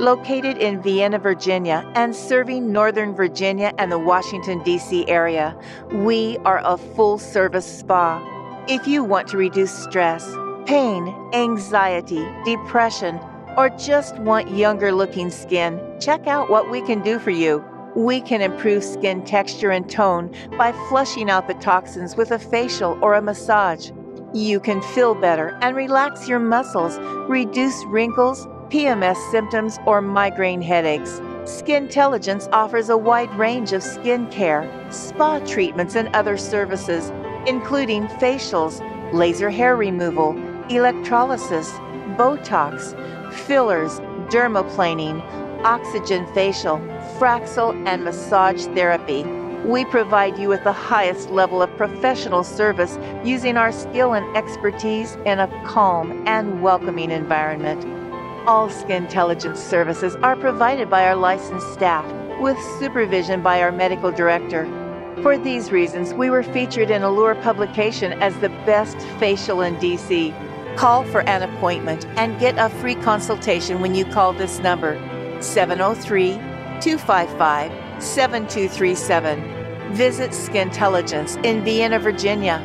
Located in Vienna, Virginia, and serving Northern Virginia and the Washington, D.C. area, we are a full service spa. If you want to reduce stress, pain, anxiety, depression, or just want younger looking skin, check out what we can do for you. We can improve skin texture and tone by flushing out the toxins with a facial or a massage. You can feel better and relax your muscles, reduce wrinkles, PMS symptoms, or migraine headaches. Skintelligence offers a wide range of skin care, spa treatments, and other services, including facials, laser hair removal, electrolysis, Botox, fillers, dermaplaning, oxygen facial, Fraxel, and massage therapy. We provide you with the highest level of professional service using our skill and expertise in a calm and welcoming environment. All Skintelligence services are provided by our licensed staff with supervision by our medical director. For these reasons, we were featured in Allure publication as the best facial in DC. Call for an appointment and get a free consultation when you call this number 703 255 7237. Visit Skintelligence in Vienna, Virginia